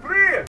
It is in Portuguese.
Please!